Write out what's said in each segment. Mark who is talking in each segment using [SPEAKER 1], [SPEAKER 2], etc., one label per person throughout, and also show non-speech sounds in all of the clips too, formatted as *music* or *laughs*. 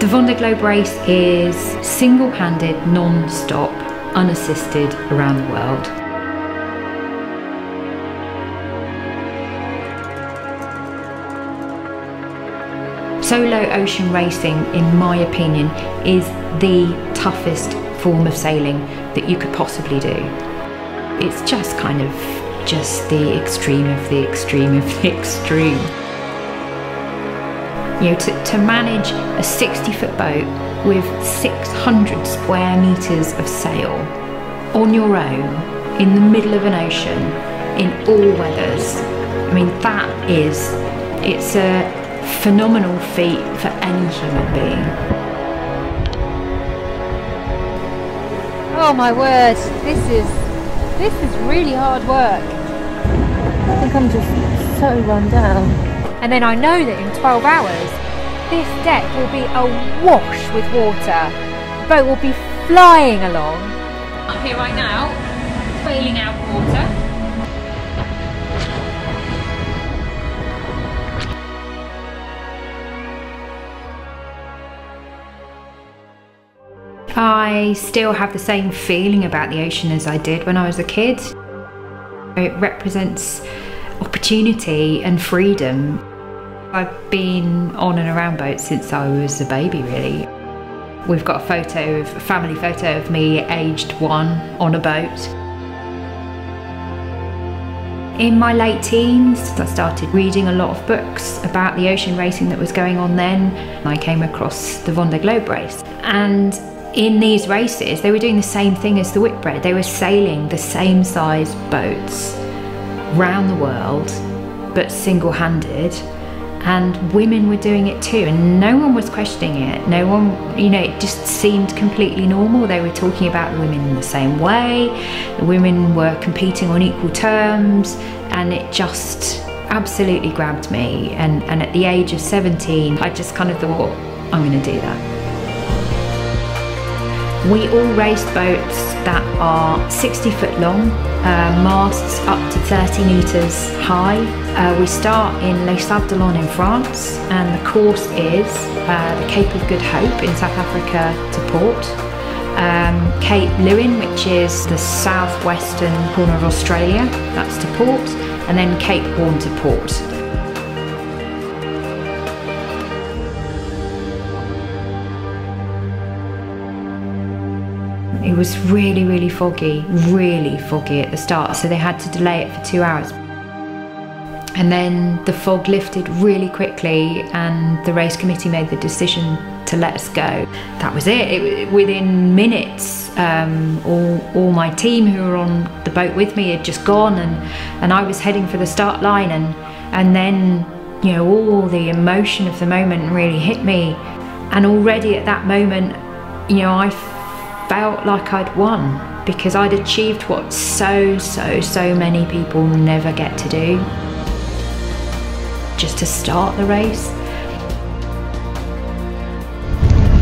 [SPEAKER 1] The Vendée Globe race is single-handed, non-stop, unassisted around the world. Solo ocean racing, in my opinion, is the toughest form of sailing that you could possibly do. It's just kind of just the extreme of the extreme of the *laughs* extreme. You know, to, to manage a 60 foot boat with 600 square metres of sail on your own in the middle of an ocean in all weathers, I mean, that is, it's a phenomenal feat for any human being.
[SPEAKER 2] Oh my word, this is this is really hard work. I think I'm just so run down. And then I know that in 12 hours, this deck will be awash with water. The boat will be flying along.
[SPEAKER 1] I'm up here right now, bailing out water. I still have the same feeling about the ocean as I did when I was a kid. It represents opportunity and freedom. I've been on and around boats since I was a baby, really. We've got a photo, of, a family photo of me aged one on a boat. In my late teens, I started reading a lot of books about the ocean racing that was going on then. I came across the Vendée Globe race. And in these races, they were doing the same thing as the Whitbread. They were sailing the same size boats round the world, but single handed. And women were doing it too, and no one was questioning it. No one, you know, it just seemed completely normal. They were talking about women in the same way, the women were competing on equal terms, and it just absolutely grabbed me. And, and at the age of 17, I just kind of thought, I'm going to do that. We all race boats that are 60 foot long, uh, masts up to 30 metres high. Uh, we start in Les d'Olonne in France, and the course is uh, the Cape of Good Hope in South Africa to port. Um, Cape Leeuwin, which is the southwestern corner of Australia, that's to port, and then Cape Horn to port. Was really, really foggy, really foggy at the start, so they had to delay it for two hours. And then the fog lifted really quickly, and the race committee made the decision to let us go. That was it. it within minutes, um, all, all my team who were on the boat with me had just gone, and, and I was heading for the start line. And, and then, you know, all the emotion of the moment really hit me. And already at that moment, you know, I felt like I'd won because I'd achieved what so, so, so many people never get to do. Just to start the race.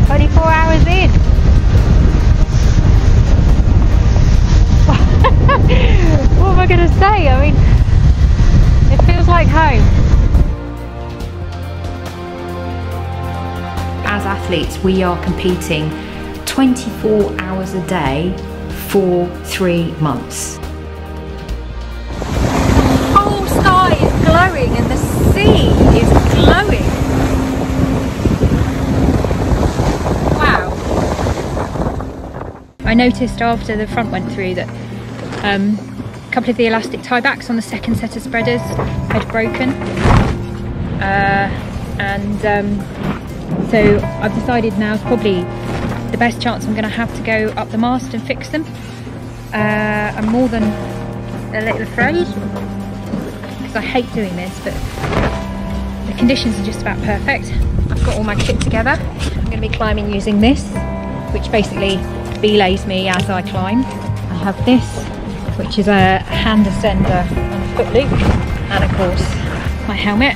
[SPEAKER 2] 24 hours in. *laughs* what am I going to say? I mean, it feels like home.
[SPEAKER 1] As athletes, we are competing 24 hours a day for three months.
[SPEAKER 2] The whole sky is glowing and the sea is glowing. Wow.
[SPEAKER 1] I noticed after the front went through that um, a couple of the elastic tiebacks on the second set of spreaders had broken. Uh, and um, so I've decided now is probably the best chance I'm going to have to go up the mast and fix them. Uh, I'm more than a little afraid because I hate doing this, but the conditions are just about perfect. I've got all my kit together. I'm going to be climbing using this, which basically belays me as I climb. I have this, which is a hand ascender and a foot loop, and of course my helmet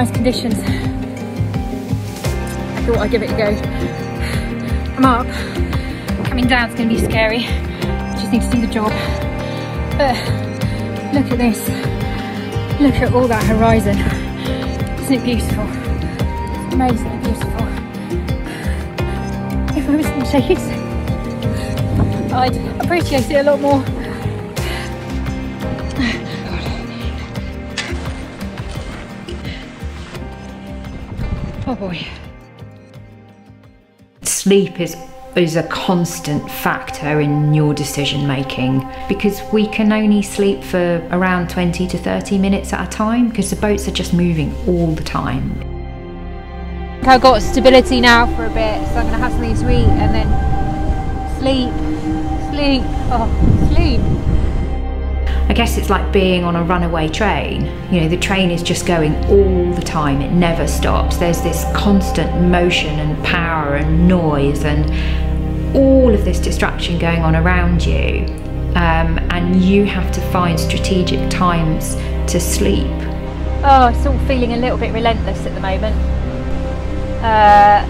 [SPEAKER 2] nice conditions. I thought I'd give it a go. I'm up. Coming down's gonna be scary. Just need to do the job. But look at this. Look at all that horizon. Isn't it beautiful? Amazingly beautiful. If I was in shades, I'd appreciate it a lot more. Oh boy.
[SPEAKER 1] Sleep is is a constant factor in your decision making because we can only sleep for around 20 to 30 minutes at a time because the boats are just moving all the time.
[SPEAKER 2] I've got stability now for a bit, so I'm going to have something to eat and then sleep, sleep, oh, sleep.
[SPEAKER 1] I guess it's like being on a runaway train. You know, the train is just going all the time, it never stops. There's this constant motion and power and noise and all of this distraction going on around you. Um, and you have to find strategic times to sleep.
[SPEAKER 2] Oh, it's all feeling a little bit relentless at the moment. Uh,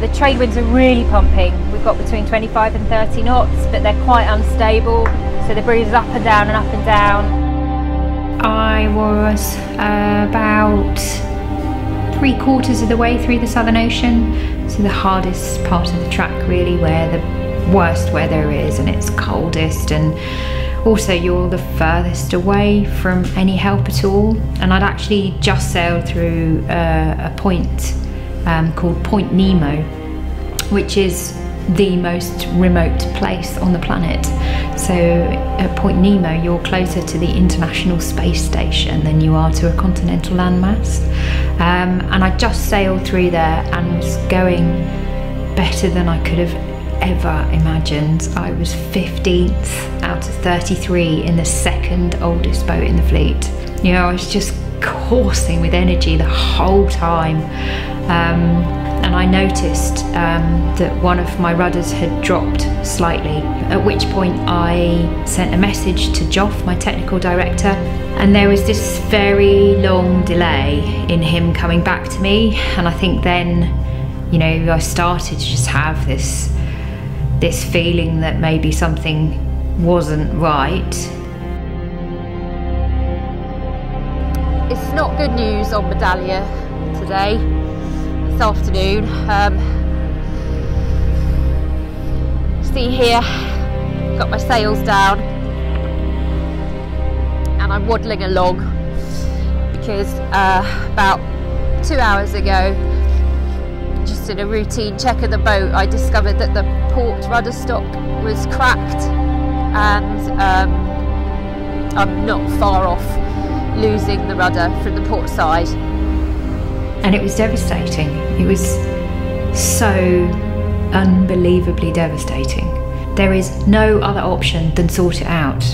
[SPEAKER 2] the trade winds are really pumping. We've got between 25 and 30 knots, but they're quite unstable. So the breeze is up and down and up and down.
[SPEAKER 1] I was uh, about three quarters of the way through the Southern Ocean, so the hardest part of the track, really, where the worst weather is and it's coldest, and also you're the furthest away from any help at all. And I'd actually just sailed through uh, a point um, called Point Nemo, which is the most remote place on the planet. So at Point Nemo, you're closer to the International Space Station than you are to a continental landmass. Um, and I just sailed through there and was going better than I could have ever imagined. I was 15th out of 33 in the second oldest boat in the fleet. You know, I was just coursing with energy the whole time. Um, and I noticed um, that one of my rudders had dropped slightly, at which point I sent a message to Joff, my technical director, and there was this very long delay in him coming back to me, and I think then, you know, I started to just have this this feeling that maybe something wasn't right.
[SPEAKER 2] It's not good news on Medallia today this afternoon. Um, see here, got my sails down and I'm waddling along because uh, about two hours ago, just in a routine check of the boat, I discovered that the port rudder stock was cracked and um, I'm not far off losing the rudder from the port side
[SPEAKER 1] and it was devastating. It was so unbelievably devastating. There is no other option than sort it out.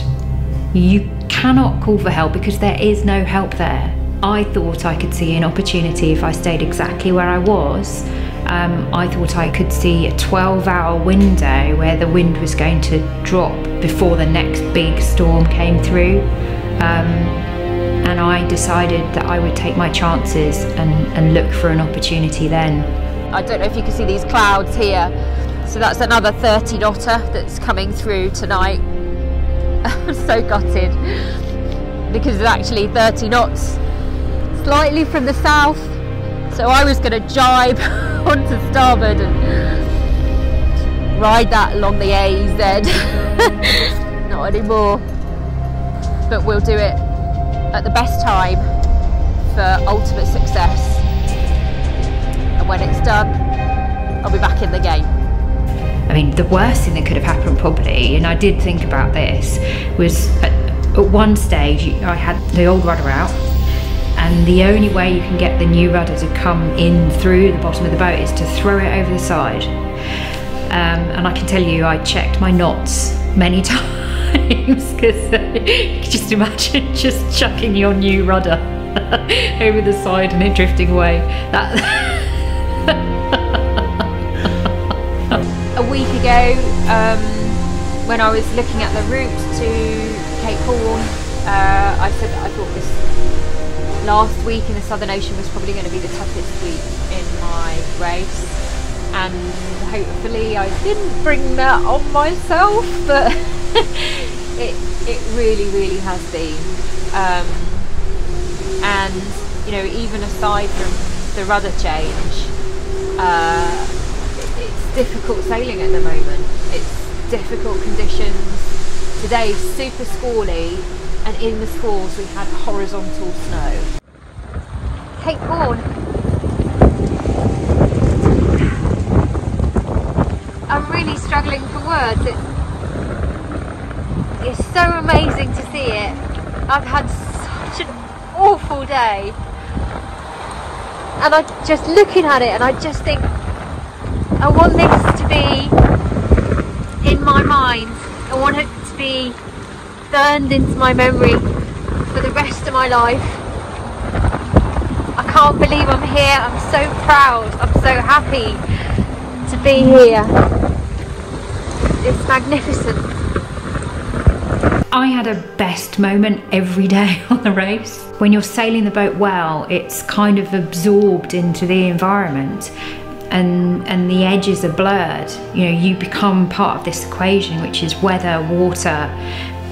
[SPEAKER 1] You cannot call for help because there is no help there. I thought I could see an opportunity if I stayed exactly where I was. Um, I thought I could see a 12 hour window where the wind was going to drop before the next big storm came through. Um, and I decided that I would take my chances and, and look for an opportunity then.
[SPEAKER 2] I don't know if you can see these clouds here. So that's another 30 knotter that's coming through tonight. *laughs* I'm so gutted because it's actually 30 knots slightly from the south. So I was going to jibe *laughs* onto starboard and ride that along the AZ. *laughs* Not anymore. But we'll do it at the best time for ultimate success. And when it's done, I'll be back in the game.
[SPEAKER 1] I mean, the worst thing that could have happened, probably, and I did think about this, was at, at one stage I had the old rudder out, and the only way you can get the new rudder to come in through the bottom of the boat is to throw it over the side. Um, and I can tell you, I checked my knots many *laughs* times because uh, *laughs* just imagine *laughs* just chucking your new rudder *laughs* over the side and it drifting away. That.
[SPEAKER 2] A week ago, um, when I was looking at the route to Cape Horn, Uh, I said that I thought this last week in the Southern Ocean was probably going to be the toughest week in my race, and hopefully I didn't bring that on myself, but it it really really has been. Um, and you know, even aside from the rudder change, uh, it's difficult sailing at the moment. It's difficult conditions. Today super squally and in the squalls we had horizontal snow. Cape Horn. I'm really struggling for words. It's, it's so amazing to see it. I've had such an awful day. And I'm just looking at it and I just think I want this to be in my mind. I want it to be burned into my memory for the rest of my life. I can't believe I'm here. I'm so proud. I'm so happy to be here. It's magnificent.
[SPEAKER 1] I had a best moment every day *laughs* on the race. When you're sailing the boat well, it's kind of absorbed into the environment and and the edges are blurred. You know, you become part of this equation which is weather, water,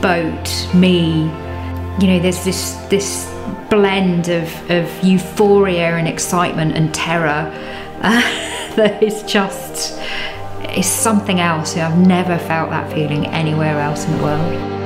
[SPEAKER 1] boat, me. You know, there's this this blend of, of euphoria and excitement and terror uh, *laughs* that is just is something else. I've never felt that feeling anywhere else in the world.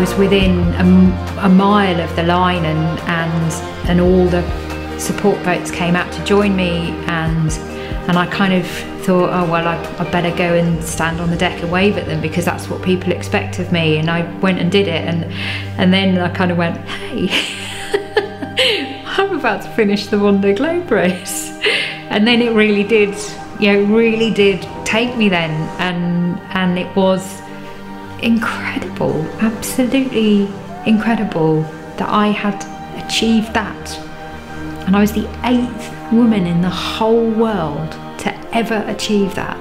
[SPEAKER 1] Was within a, a, mile of the line and, and, and all the support boats came out to join me and and I kind of thought, oh well, I, I better go and stand on the deck and wave at them because that's what people expect of me. And I went and did it, and and then I kind of went, hey, *laughs* I'm about to finish the Vendée Globe race, and then it really did, you know, really did take me then, and and it was incredible, absolutely incredible that I had achieved that. And I was the eighth woman in the whole world to ever achieve that.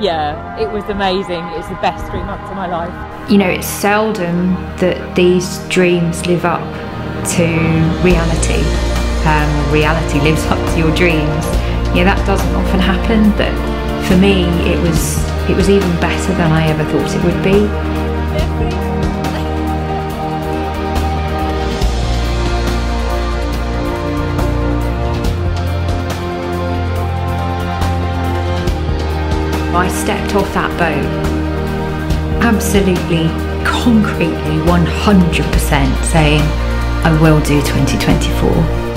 [SPEAKER 2] Yeah, it was amazing. It was the best three months of my life.
[SPEAKER 1] You know, it's seldom that these dreams live up to reality. Um, reality lives up to your dreams. Yeah, that doesn't often happen, but for me it was it was even better than I ever thought it would be. I stepped off that boat absolutely, concretely, 100% saying, I will do 2024.